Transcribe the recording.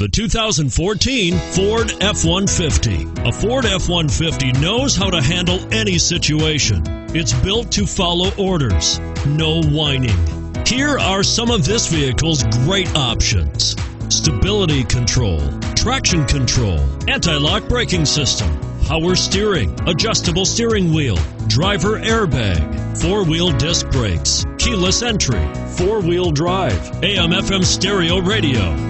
The 2014 Ford F-150. A Ford F-150 knows how to handle any situation. It's built to follow orders, no whining. Here are some of this vehicle's great options. Stability control, traction control, anti-lock braking system, power steering, adjustable steering wheel, driver airbag, four-wheel disc brakes, keyless entry, four-wheel drive, AM FM stereo radio.